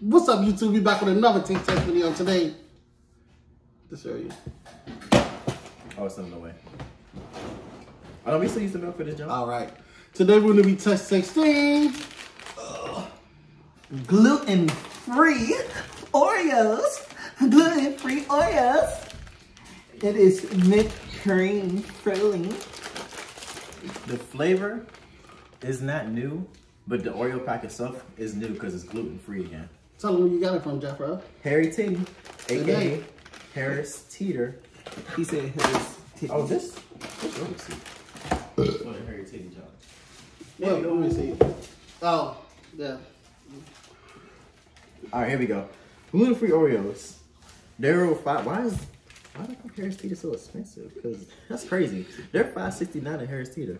What's up, YouTube? We back with another Take Test video today. To show you. Oh, it's in the way. Oh, no, we still use the milk for this jump. All right. Today we're gonna be test 16. Uh, gluten free Oreos. Gluten free Oreos. It is mint cream filling. The flavor is not new, but the Oreo pack itself is new because it's gluten free again. Tell them where you got it from, Jeff, bro. Harry T, aka Today. Harris Teeter. He said his titties. Oh, this this really sweet. Oh, the Harry Teeter job. Yeah, let me see. Oh, yeah. All right, here we go. Gluten free Oreos. They're five. Why is why the fuck Harris Teeter so expensive? Because that's crazy. They're five sixty nine at Harris Teeter.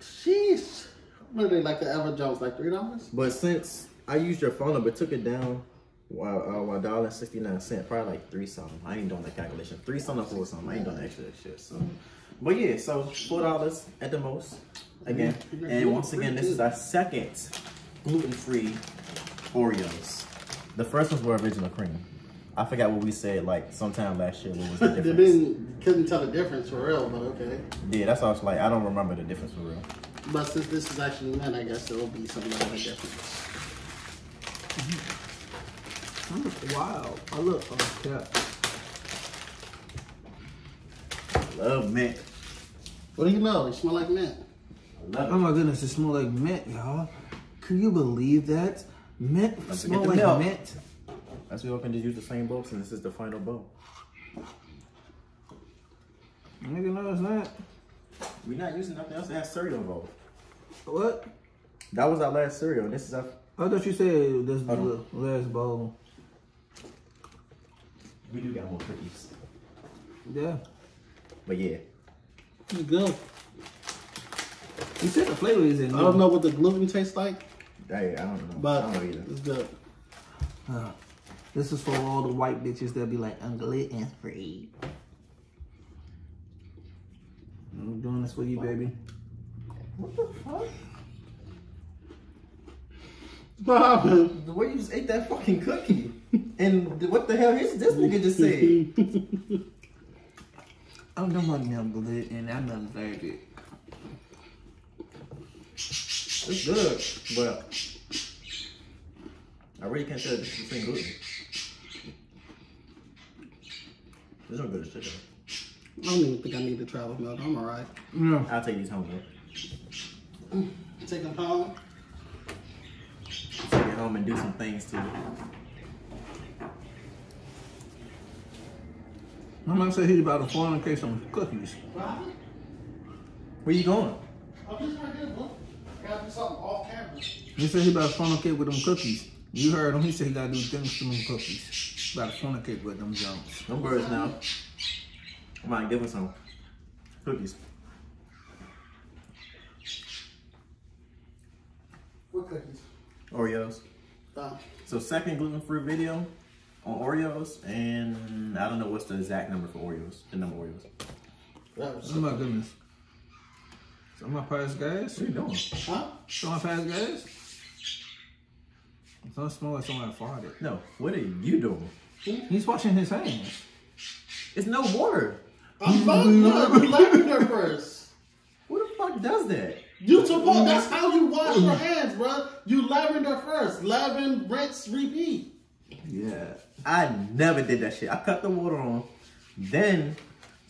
Sheesh. What are they like the Ever Jones? Like three dollars? But since I used your phone number, took it down while uh, while dollar sixty nine cent, probably like three something. I ain't doing the calculation. Three something, four something. I ain't doing the extra shit. So, but yeah, so four dollars at the most again. And once again, this is our second gluten free Oreos. The first ones were original cream. I forgot what we said like sometime last year. What was the they difference? didn't couldn't tell the difference for real, but okay. yeah, that's all. I was like, I don't remember the difference for real. But since this is actually men, I guess there will be some other difference. I look wild. I look okay. Love mint. What do you know? They smell like mint. I love Oh my goodness, it smells like mint, y'all. Can you believe that? Mint Let's smell like milk. mint. As we all can just use the same bowl since this is the final bowl. Nigga, no, it's not. We're not using nothing else. It has cereal bowl. What? That was our last cereal. This is our. I thought you said this was the last bowl. We do got more cookies. Yeah. But yeah. It's good. You said the flavor is in I don't know what the gluten tastes like, Hey, I don't know. but I don't know either. it's good. Uh, this is for all the white bitches that be like, I'm gluten free. I'm doing this for you, baby. What the fuck? What happened? The way you just ate that fucking cookie. and what the hell is this nigga just said? I don't know the one that and I'm not allergic. It's good, but I really can't tell the difference between gluten. This is good as shit though. I don't even think I need to travel milk. I'm alright. No. I'll take these home though. Take them home. Take it home and do some things too. My mom said he's about to fornicate some cookies. Where you going? I'm just right here, bro. Gotta do something off camera. He said he about to fornicate with them cookies. You heard him. He said he got to do things to them cookies. About to fornicate with them jumps. No birds now. Come on, give him some cookies. What cookies? Oreos. So second gluten-free video on Oreos, and I don't know what's the exact number for Oreos. The number of Oreos. Oh my goodness. So my past gas? What are you doing? Huh? So my past gas? It don't smell like somebody farted. No. What are you doing? He's washing his hands. It's no water. I'm fine. No, you lavender first. Who the fuck does that? You supposed that's how you wash your hands, bro. You lavender first. Lavender, rinse, repeat. Yeah. I never did that shit. I cut the water on, then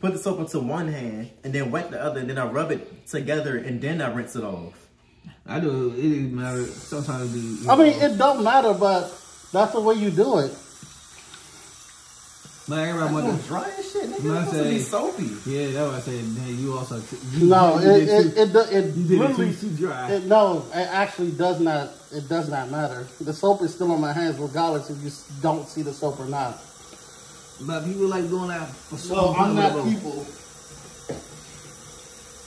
put the soap into one hand, and then wet the other, and then I rub it together, and then I rinse it off. I do. It didn't matter. Sometimes it be. I mean, it don't matter, but that's the way you do it. Man, everybody That's want no dry as shit. Nigga, No, I it's supposed to be soapy. Yeah, that's what I said. Man, you also. You, No, you it did it too- it, do- it You did it literally too, too dry. it, no, it actually does not. It does not matter. The soap is still on my hands, regardless if you don't see the soap or not. but people like doing that for so So I'm not long. people.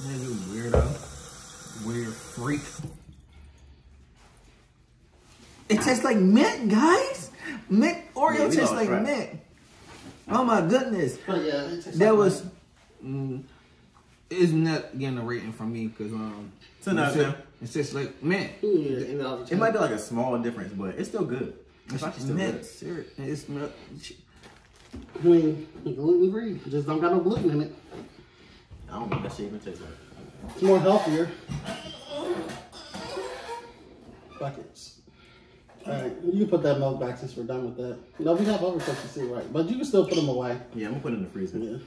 Man, you weirdo. Weird freak. It tastes like mint, guys. Mint Oreo Yeah, tastes know like right. mint. Oh my goodness. But yeah, it tastes That was. Mm, it's not getting a rating from me because um. Ten out of it's ten. just- It's just like man. Yeah, It might be like a small difference, but it's still good. It's actually still Net good. syrup. It's not. I mean, gluten free. Just don't got no gluten in it. I don't know what that shit even tastes like. It's more healthier. Buckets. Alright, you can put that milk back since we're done with that. No, we have overcooked, to see, right? But you can still put them away. Yeah, I'm gonna put it in the freezer. Yeah.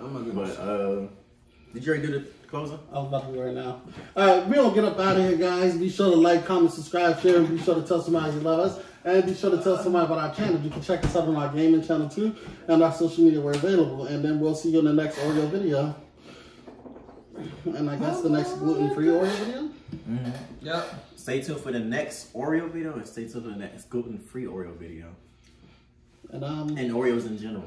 Oh my But goodness. uh, did you already do the closer? I was about to do right now. Alright, we gonna get up out of here, guys. Be sure to like, comment, subscribe, share, and be sure to tell somebody you love us. And be sure to tell somebody about our channel. You can check us out on our gaming channel too, and our social media where available. And then we'll see you in the next Oreo video. And I guess the next gluten-free Oreo video. Yep. Stay tuned for the next Oreo video and stay tuned for the next gluten-free Oreo video. And um, And Oreos in general.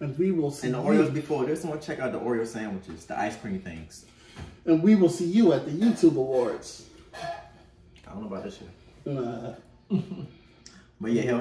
and we will see And the you. Oreos before this one, check out the Oreo sandwiches, the ice cream things. And we will see you at the YouTube Awards. I don't know about this shit. Nah. But yeah, hell,